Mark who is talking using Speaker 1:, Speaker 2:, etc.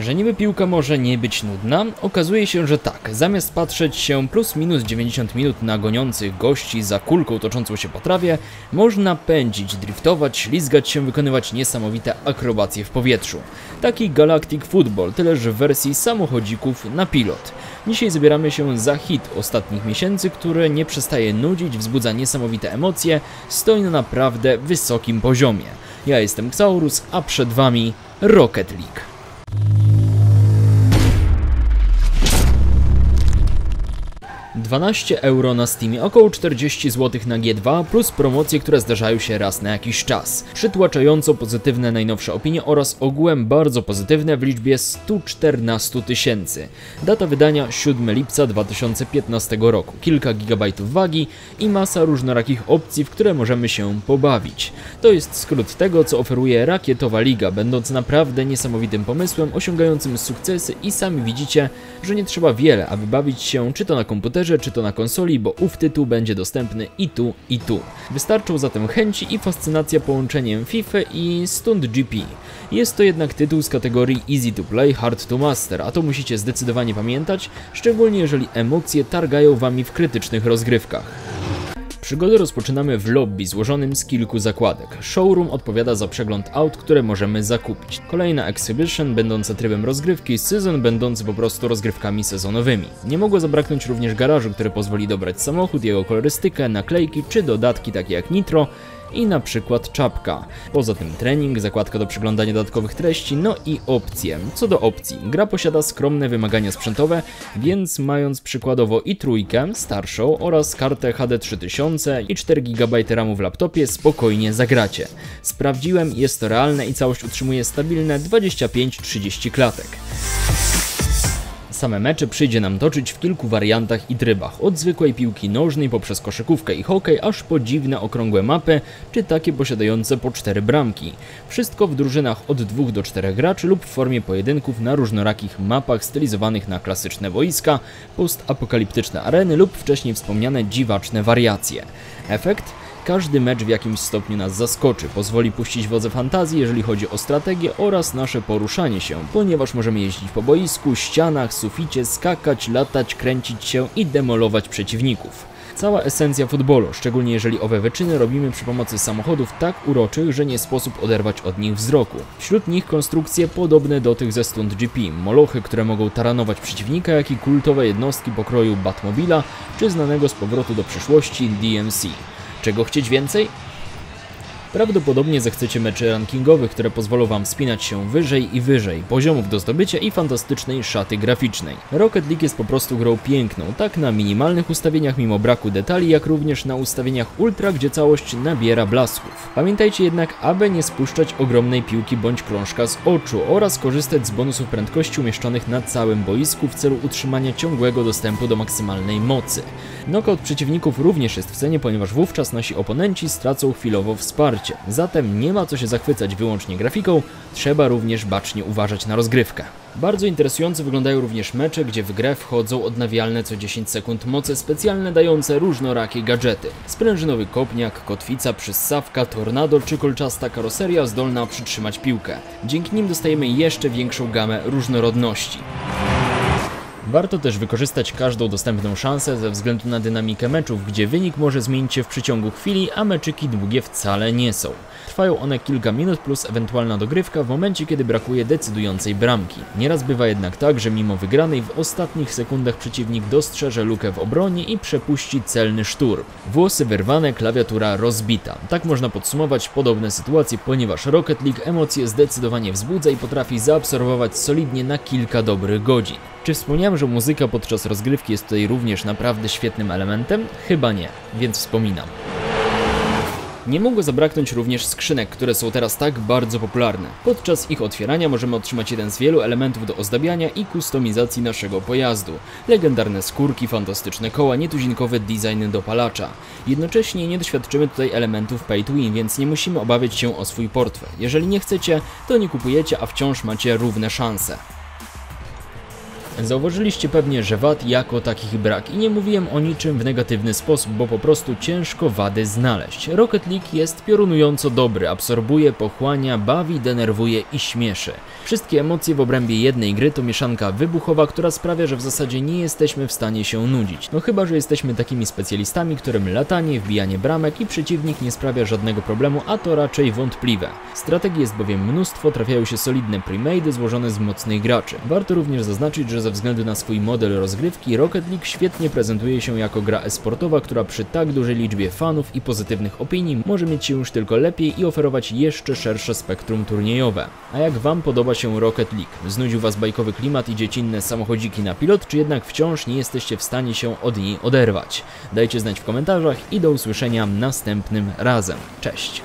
Speaker 1: Że niby piłka może nie być nudna, okazuje się, że tak. Zamiast patrzeć się plus minus 90 minut na goniących gości za kulką toczącą się po trawie, można pędzić, driftować, ślizgać się, wykonywać niesamowite akrobacje w powietrzu. Taki Galactic Football, tyleż w wersji samochodzików na pilot. Dzisiaj zabieramy się za hit ostatnich miesięcy, który nie przestaje nudzić, wzbudza niesamowite emocje, stoi na naprawdę wysokim poziomie. Ja jestem Xaurus, a przed Wami Rocket League. 12 euro na Steamie, około 40 zł na G2, plus promocje, które zdarzają się raz na jakiś czas. Przytłaczająco pozytywne najnowsze opinie oraz ogółem bardzo pozytywne w liczbie 114 tysięcy. Data wydania 7 lipca 2015 roku, kilka gigabajtów wagi i masa różnorakich opcji, w które możemy się pobawić. To jest skrót tego, co oferuje Rakietowa Liga, będąc naprawdę niesamowitym pomysłem, osiągającym sukcesy i sami widzicie, że nie trzeba wiele, aby bawić się czy to na komputerze, komputerze czy to na konsoli, bo ów tytuł będzie dostępny i tu, i tu. Wystarczą zatem chęci i fascynacja połączeniem FIFA i Stunt GP. Jest to jednak tytuł z kategorii Easy to Play, Hard to Master, a to musicie zdecydowanie pamiętać, szczególnie jeżeli emocje targają wami w krytycznych rozgrywkach. Przygodę rozpoczynamy w lobby złożonym z kilku zakładek. Showroom odpowiada za przegląd aut, które możemy zakupić. Kolejna exhibition będąca trybem rozgrywki, sezon będący po prostu rozgrywkami sezonowymi. Nie mogło zabraknąć również garażu, który pozwoli dobrać samochód, jego kolorystykę, naklejki czy dodatki takie jak nitro, i na przykład czapka. Poza tym trening, zakładka do przeglądania dodatkowych treści, no i opcje. Co do opcji, gra posiada skromne wymagania sprzętowe, więc mając przykładowo i trójkę starszą oraz kartę HD 3000 i 4 GB RAMu w laptopie spokojnie zagracie. Sprawdziłem, jest to realne i całość utrzymuje stabilne 25-30 klatek. Same mecze przyjdzie nam toczyć w kilku wariantach i trybach, od zwykłej piłki nożnej poprzez koszykówkę i hokej, aż po dziwne okrągłe mapy, czy takie posiadające po cztery bramki. Wszystko w drużynach od 2 do 4 graczy lub w formie pojedynków na różnorakich mapach stylizowanych na klasyczne boiska, postapokaliptyczne areny lub wcześniej wspomniane dziwaczne wariacje. Efekt? Każdy mecz w jakimś stopniu nas zaskoczy, pozwoli puścić wodze fantazji, jeżeli chodzi o strategię oraz nasze poruszanie się, ponieważ możemy jeździć po boisku, ścianach, suficie, skakać, latać, kręcić się i demolować przeciwników. Cała esencja futbolu, szczególnie jeżeli owe wyczyny robimy przy pomocy samochodów tak uroczych, że nie sposób oderwać od nich wzroku. Wśród nich konstrukcje podobne do tych ze Stunt GP, molochy, które mogą taranować przeciwnika, jak i kultowe jednostki pokroju Batmobila, czy znanego z powrotu do przyszłości DMC. Czego chcieć więcej? Prawdopodobnie zechcecie meczy rankingowych, które pozwolą Wam spinać się wyżej i wyżej, poziomów do zdobycia i fantastycznej szaty graficznej. Rocket League jest po prostu grą piękną, tak na minimalnych ustawieniach mimo braku detali, jak również na ustawieniach ultra, gdzie całość nabiera blasków. Pamiętajcie jednak, aby nie spuszczać ogromnej piłki bądź krążka z oczu oraz korzystać z bonusów prędkości umieszczonych na całym boisku w celu utrzymania ciągłego dostępu do maksymalnej mocy. Knockout przeciwników również jest w cenie, ponieważ wówczas nasi oponenci stracą chwilowo wsparcie. Zatem nie ma co się zachwycać wyłącznie grafiką, trzeba również bacznie uważać na rozgrywkę. Bardzo interesująco wyglądają również mecze, gdzie w grę wchodzą odnawialne co 10 sekund moce specjalne dające różnorakie gadżety. Sprężynowy kopniak, kotwica, przyssawka, tornado czy kolczasta karoseria zdolna przytrzymać piłkę. Dzięki nim dostajemy jeszcze większą gamę różnorodności. Warto też wykorzystać każdą dostępną szansę ze względu na dynamikę meczów, gdzie wynik może zmienić się w przeciągu chwili, a meczyki długie wcale nie są. Trwają one kilka minut plus ewentualna dogrywka w momencie, kiedy brakuje decydującej bramki. Nieraz bywa jednak tak, że mimo wygranej w ostatnich sekundach przeciwnik dostrzeże lukę w obronie i przepuści celny szturm. Włosy wyrwane, klawiatura rozbita. Tak można podsumować podobne sytuacje, ponieważ Rocket League emocje zdecydowanie wzbudza i potrafi zaabsorbować solidnie na kilka dobrych godzin. Czy wspomniałem, że muzyka podczas rozgrywki jest tutaj również naprawdę świetnym elementem? Chyba nie, więc wspominam. Nie mogło zabraknąć również skrzynek, które są teraz tak bardzo popularne. Podczas ich otwierania możemy otrzymać jeden z wielu elementów do ozdabiania i kustomizacji naszego pojazdu. Legendarne skórki, fantastyczne koła, nietuzinkowy design dopalacza. Jednocześnie nie doświadczymy tutaj elementów pay to win, więc nie musimy obawiać się o swój portfel. Jeżeli nie chcecie, to nie kupujecie, a wciąż macie równe szanse. Zauważyliście pewnie, że wad jako takich brak i nie mówiłem o niczym w negatywny sposób, bo po prostu ciężko wady znaleźć. Rocket League jest piorunująco dobry, absorbuje, pochłania, bawi, denerwuje i śmieszy. Wszystkie emocje w obrębie jednej gry to mieszanka wybuchowa, która sprawia, że w zasadzie nie jesteśmy w stanie się nudzić. No chyba, że jesteśmy takimi specjalistami, którym latanie, wbijanie bramek i przeciwnik nie sprawia żadnego problemu, a to raczej wątpliwe. Strategii jest bowiem mnóstwo, trafiają się solidne premade złożone z mocnych graczy. Warto również zaznaczyć, że ze względu na swój model rozgrywki Rocket League świetnie prezentuje się jako gra esportowa, która przy tak dużej liczbie fanów i pozytywnych opinii może mieć się już tylko lepiej i oferować jeszcze szersze spektrum turniejowe. A jak Wam podoba się Rocket League? Znudził Was bajkowy klimat i dziecinne samochodziki na pilot, czy jednak wciąż nie jesteście w stanie się od niej oderwać? Dajcie znać w komentarzach i do usłyszenia następnym razem. Cześć!